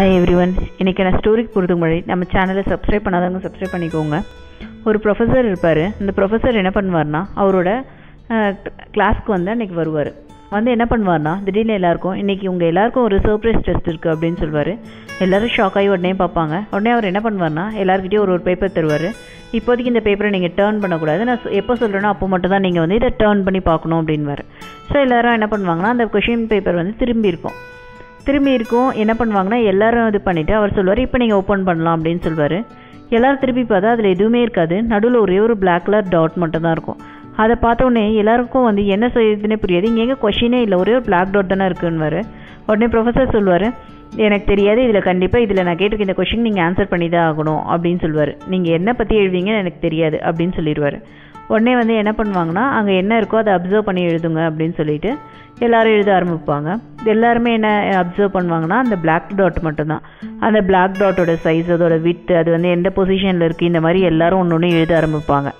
Hi every one இன்றைக்கி நான் ஸ்டோரிக்கு போகிறதுக்கு முன்னாடி நம்ம சேனலை சப்ஸ்கிரைப் பண்ணாதவங்க சப்ஸ்கிரைப் பண்ணிக்கோங்க. ஒரு ப்ரொஃபஸர் இருப்பார். இந்த ப்ரொஃபஸர் என்ன பண்ணுவார்னா அவரோட கிளாஸ்க்கு வந்து அன்றைக்கி வருவார். வந்து என்ன பண்ணுவார்னா திடீர்னு எல்லாருக்கும் இன்றைக்கி உங்கள் எல்லாருக்கும் ஒரு சர்ப்ரைஸ் டெஸ்ட் இருக்குது அப்படின்னு சொல்லுவார் எல்லோரும் ஷாக் ஆகி உடனே பார்ப்பாங்க. உடனே அவர் என்ன பண்ணுவார்னா எல்லாருக்கிட்டையும் ஒரு ஒரு பேப்பர் தருவார். இப்போதைக்கு இந்த பேப்பரை நீங்கள் டேர்ன் பண்ணக்கூடாது. நான் எப்போ சொல்கிறேனோ அப்போ மட்டும் தான் நீங்கள் வந்து இதை டேர்ன் பண்ணி பார்க்கணும் அப்படின்வார் ஸோ எல்லோரும் என்ன பண்ணுவாங்கன்னா அந்த கொஷின் பேப்பர் வந்து திரும்பி இருக்கும். திரும்பி இருக்கும் என்ன பண்ணுவாங்கன்னா எல்லாரும் இது பண்ணிவிட்டு அவர் சொல்லுவார் இப்போ நீங்கள் ஓப்பன் பண்ணலாம் அப்படின்னு சொல்லுவார். எல்லாரும் திருப்பி பார்த்தா அதில் எதுவுமே இருக்காது. நடுவில் ஒரே ஒரு பிளாக் கலர் டாட் மட்டும் தான் இருக்கும். அதை பார்த்தோன்னே எல்லாருக்கும் வந்து என்ன செய்யுதுன்னே புரியாது. இங்கே எங்கே கொஷினே இல்லை. ஒரே ஒரு பிளாக் டாட் தானே இருக்குன்னு உடனே ப்ரொஃபஸர் சொல்லுவார் எனக்கு தெரியாது. இதில் கண்டிப்பாக இதில் நான் கேட்டிருக்க இந்த கொஷின் நீங்கள் ஆன்சர் பண்ணி தான் ஆகணும் அப்படின்னு சொல்லுவார். நீங்கள் என்ன பற்றி எழுதுவீங்கன்னு எனக்கு தெரியாது அப்படின்னு சொல்லிடுவார் உடனே வந்து என்ன பண்ணுவாங்கன்னா அங்கே என்ன இருக்கோ அதை அப்சர்வ் பண்ணி எழுதுங்க அப்படின்னு சொல்லிட்டு எல்லாரும் எழுத ஆரம்பிப்பாங்க. எல்லாருமே என்ன அப்சர்வ் பண்ணுவாங்கன்னா அந்த பிளாக் டாட் மட்டும்தான். அந்த பிளாக் டாட்டோட சைஸ் அதோட வித்து அது வந்து எந்த பொசிஷனில் இருக்குது இந்த மாதிரி எல்லாரும் ஒன்று ஒன்று எழுத ஆரம்பிப்பாங்க.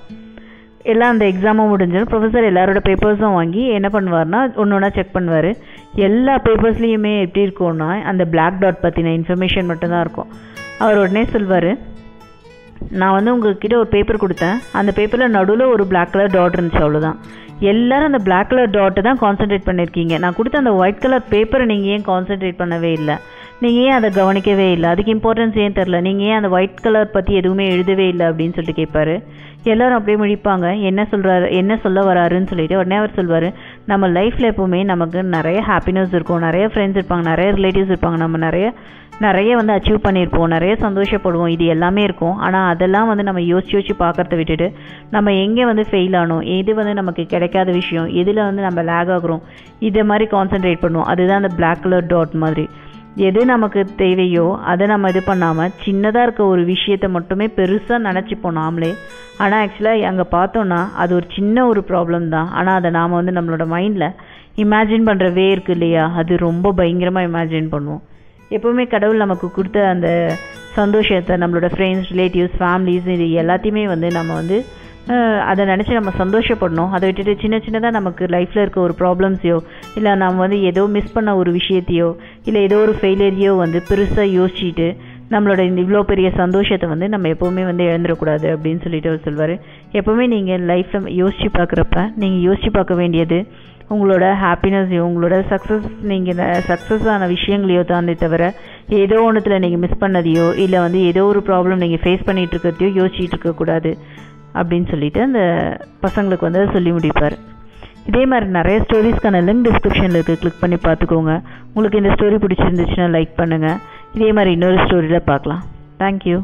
எல்லாம் அந்த எக்ஸாமும் முடிஞ்சிடும் ப்ரொஃபஸர் எல்லாரோட பேப்பர்ஸும் வாங்கி என்ன பண்ணுவார்னா ஒன்று ஒன்றா செக் பண்ணுவார். எல்லா பேப்பர்ஸ்லேயுமே எப்படி இருக்கும்னா அந்த பிளாக் டாட் பற்றின இன்ஃபர்மேஷன் மட்டும்தான் இருக்கும். அவர் உடனே சொல்வார் நான் வந்து உங்ககிட்ட ஒரு பேப்பர் கொடுத்தேன். அந்த பேப்பரில் நடுவில் ஒரு பிளாக் கலர் டாட் இருந்துச்சு அவ்வளோதான் எல்லாரும் அந்த பிளாக் கலர் டாட்டை தான் கான்சென்ட்ரேட் பண்ணியிருக்கீங்க நான் கொடுத்த அந்த ஒயிட் கலர் பேப்பரை நீங்கள் ஏன் கான்சென்ட்ரேட் பண்ணவே இல்லை? நீங்கள் ஏன் அதை கவனிக்கவே இல்லை? அதுக்கு இம்பார்ட்டன்ஸ் ஏன் தெரில நீங்கள் ஏன் அந்த ஒயிட் கலர் பற்றி எதுவுமே எழுதவே இல்லை அப்படின்னு சொல்லிட்டு கேட்பாரு எல்லாரும் அப்படியே முழிப்பாங்க. என்ன சொல்கிறாரு என்ன சொல்ல வராருன்னு சொல்லிட்டு உடனே அவர் சொல்வார். நம்ம லைஃப்பில் எப்போவுமே நமக்கு நிறைய ஹாப்பினஸ் இருக்கும். நிறைய ஃப்ரெண்ட்ஸ் இருப்பாங்க நிறைய ரிலேட்டிவ்ஸ் இருப்பாங்க. நம்ம நிறைய நிறைய வந்து அச்சீவ் பண்ணியிருப்போம். நிறைய சந்தோஷப்படுவோம். இது எல்லாமே இருக்கும். ஆனால் அதெல்லாம் வந்து நம்ம யோசிச்சு யோசிச்சு பார்க்குறத விட்டுட்டு நம்ம எங்கே வந்து ஃபெயில் ஆனோம்? எது வந்து நமக்கு கிடைக்காத விஷயம்? எதில் வந்து நம்ம லேக் ஆகுறோம்? இதை மாதிரி கான்சென்ட்ரேட் பண்ணுவோம். அதுதான் அந்த பிளாக் கலர் டாட் மாதிரி. எது நமக்கு தேவையோ அதை நம்ம இது பண்ணாமல் சின்னதாக இருக்க ஒரு விஷயத்தை மட்டுமே பெருசாக நினச்சிப்போம் நாமளே. ஆனால் ஆக்சுவலாக அங்கே பார்த்தோன்னா அது ஒரு சின்ன ஒரு ப்ராப்ளம் தான். ஆனால் அதை நாம் வந்து நம்மளோட மைண்டில் இமேஜின் பண்ணுற வே இருக்கு இல்லையா? அது ரொம்ப பயங்கரமாக இமேஜின் பண்ணுவோம். எப்போவுமே கடவுள் நமக்கு கொடுத்த அந்த சந்தோஷத்தை நம்மளோட ஃப்ரெண்ட்ஸ் ரிலேட்டிவ்ஸ் ஃபேமிலிஸ் இது எல்லாத்தையுமே வந்து நம்ம வந்து அதை நினச்சி நம்ம சந்தோஷப்படணும். அதை விட்டுட்டு சின்ன சின்னதாக நமக்கு லைஃப்பில் இருக்க ஒரு ப்ராப்ளம்ஸையோ இல்லை நம்ம வந்து ஏதோ மிஸ் பண்ண ஒரு விஷயத்தையோ இல்லை ஏதோ ஒரு ஃபெயிலியரையோ வந்து பெருசாக யோசிச்சுட்டு நம்மளோட இந்த இவ்வளோ பெரிய சந்தோஷத்தை வந்து நம்ம எப்போவுமே வந்து இழந்துடக்கூடாது அப்படின்னு சொல்லிட்டு அவர் சொல்வார். எப்போவுமே நீங்கள் லைஃப்பில் யோசித்து பார்க்குறப்ப நீங்கள் யோசித்து பார்க்க வேண்டியது உங்களோட ஹாப்பினஸ் உங்களோட சக்ஸஸ் நீங்கள் சக்ஸஸ் ஆன விஷயங்களையோ தானே தவிர ஏதோ ஒன்றுத்தில் நீங்கள் மிஸ் பண்ணதையோ இல்லை வந்து ஏதோ ஒரு ப்ராப்ளம் நீங்கள் ஃபேஸ் பண்ணிகிட்டு இருக்கிறதையோ யோசிச்சுட்டு இருக்கக்கூடாது அப்படின்னு சொல்லிட்டு அந்த பசங்களுக்கு வந்து அதை சொல்லி முடிப்பார். இதே மாதிரி நிறைய ஸ்டோரிஸ்க்கான லிங்க் டிஸ்கிரிப்ஷனில் இருக்குது கிளிக் பண்ணி பார்த்துக்கோங்க. உங்களுக்கு இந்த ஸ்டோரி பிடிச்சிருந்துச்சுன்னா லைக் பண்ணுங்கள் இதே மாதிரி இன்னொரு ஸ்டோரியில் பார்க்கலாம். தேங்க்யூ